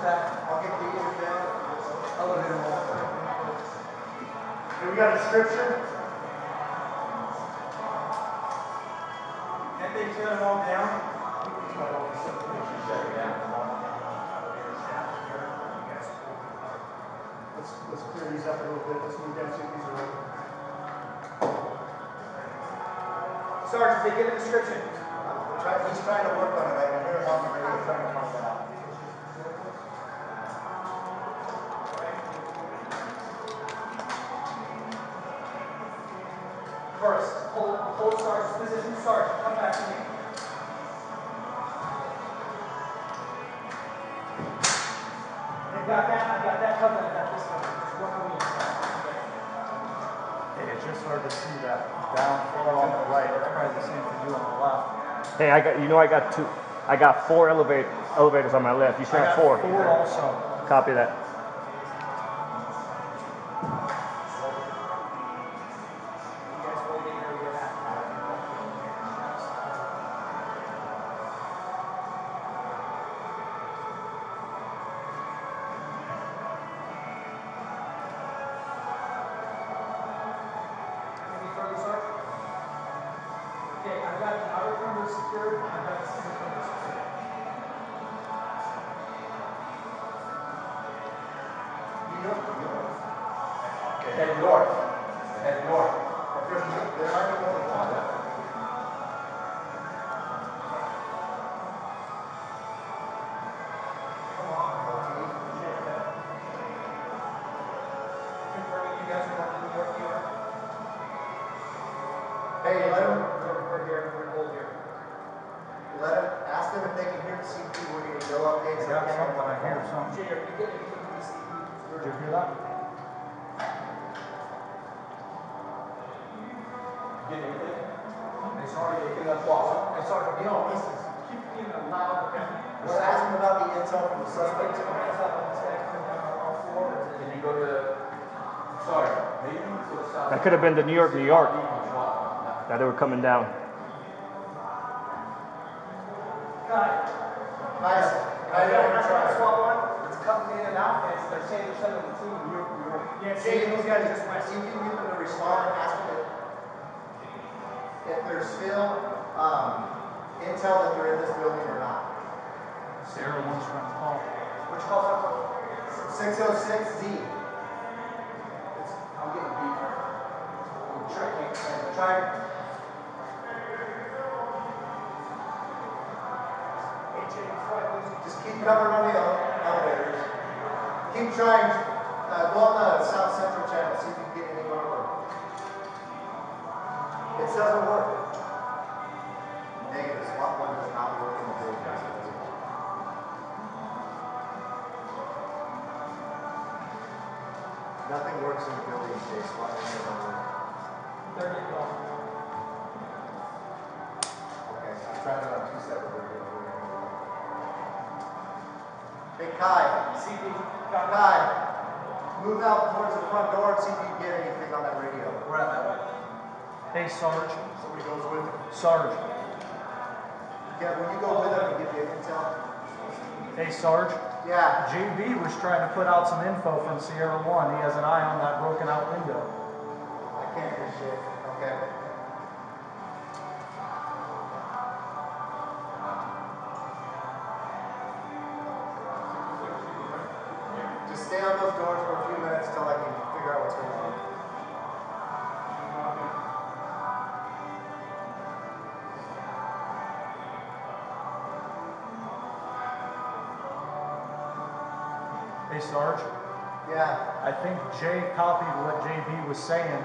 that I'll get the easement then. elevator wall. Do we got a description? Can't they tear them all down? Let's, let's clear these up a little bit, let's move down, if these are open. Sergeant, they get a description. He's trying to work on it, I can hear him on the radio trying to find out. First, hold, hold Sergeant's position. start, come back to me. I got that, I got that covered, I got this covered. Just work on me. Hey, it's just hard to see that down floor on the right. It's probably the same for you on the left. Hey, I got you know I got two. I got four elevate elevators on my left. You should have got four. Four also. Copy that. Secured, perimeter secured. New York, New York. Head north. Head north. There any hear that? Get anything? Hey, sorry. Anything that's lost? Hey, Sergeant, you know, listen. Keep being loud, okay? Just ask them about the intel from the suspect. Suspect, hands up on this guy coming down on all fours. Can you go to, the. That could have been the New York, New York that they were coming down. Nice. I got a SWAT one, it's cutting in and out, and it's, they're saying they're sending the team, you're, you're. Yeah, Jay, those guys just went, see if you can get them to respond, ask them if, if there's still, um, intel that they're in this building or not. Sarah wants to run the call. Which calls up? Six oh six Z. I'm getting beat. I'm trying, I'm Try, Hey, Jay, before I lose you, just keep covering on the ele- elevators. Keep trying, uh, go on the south central channel, see if you can get any more work. It doesn't work. Negative, SWAT one does not work in the building. Nothing works in the building, Jay, SWAT one doesn't work. they're getting off. Okay, I'm trying to run two separate videos. Hey Kai, CP, got it. Kai, move out towards the front door and see if you can get anything on that radio. We're at that way. Hey, Sarge. Somebody goes with him. Sarge. Yeah, when you go with him and give you intel. Hey, Sarge. Yeah, JB was trying to put out some info from Sierra One. He has an eye on that broken out window. I can't hear shit. Okay. Hey, Sarge. Yeah, I think Jay copied what JB was saying.